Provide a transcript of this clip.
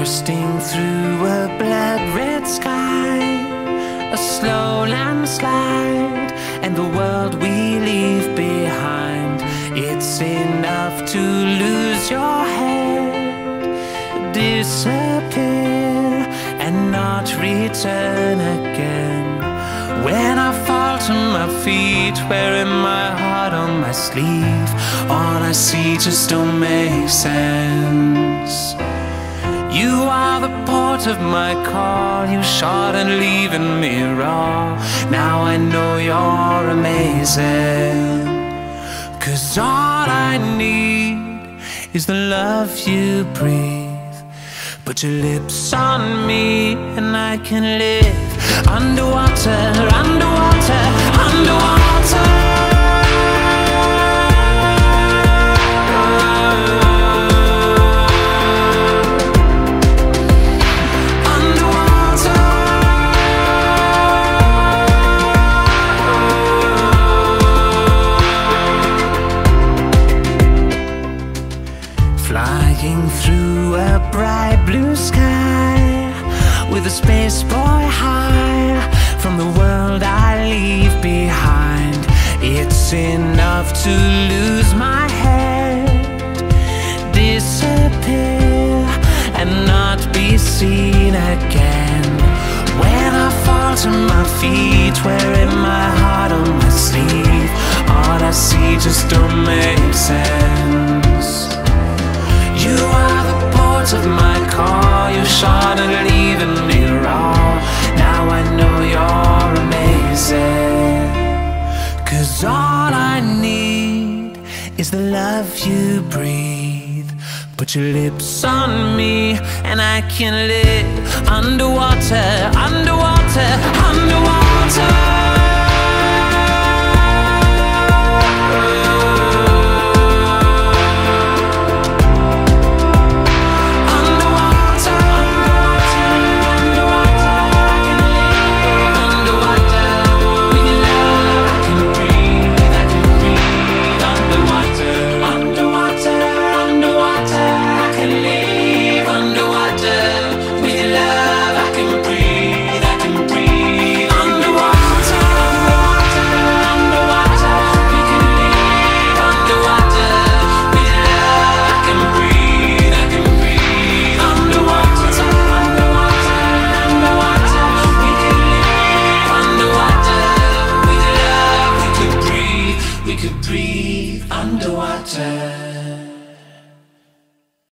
Coasting through a blood red sky, a slow landslide, and the world we leave behind. It's enough to lose your head, disappear, and not return again. When I fall to my feet, wearing my heart on my sleeve, all I see just don't make sense. You are the port of my call, you shot and leaving me raw. Now I know you're amazing. Cause all I need is the love you breathe. Put your lips on me and I can live underwater, underwater, underwater. Flying through a bright blue sky with a space boy high from the world I leave behind. It's enough to lose my head, disappear, and not be seen again. When I fall to my feet, where my heart is the love you breathe. Put your lips on me and I can live underwater, underwater, underwater. Could breathe underwater.